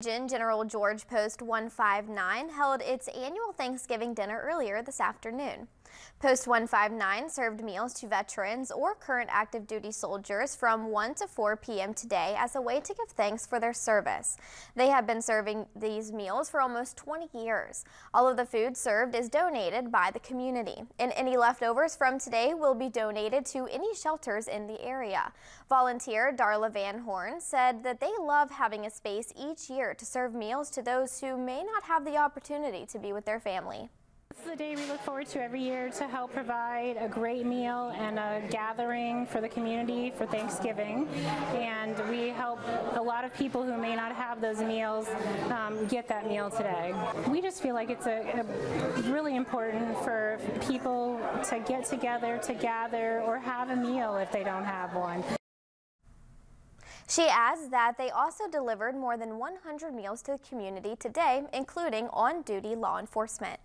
General George Post 159 held its annual Thanksgiving dinner earlier this afternoon. Post 159 served meals to veterans or current active duty soldiers from 1 to 4 p.m. today as a way to give thanks for their service. They have been serving these meals for almost 20 years. All of the food served is donated by the community, and any leftovers from today will be donated to any shelters in the area. Volunteer Darla Van Horn said that they love having a space each year to serve meals to those who may not have the opportunity to be with their family. This is the day we look forward to every year to help provide a great meal and a gathering for the community for Thanksgiving. And we help a lot of people who may not have those meals um, get that meal today. We just feel like it's a, a really important for people to get together, to gather, or have a meal if they don't have one. She adds that they also delivered more than 100 meals to the community today, including on-duty law enforcement.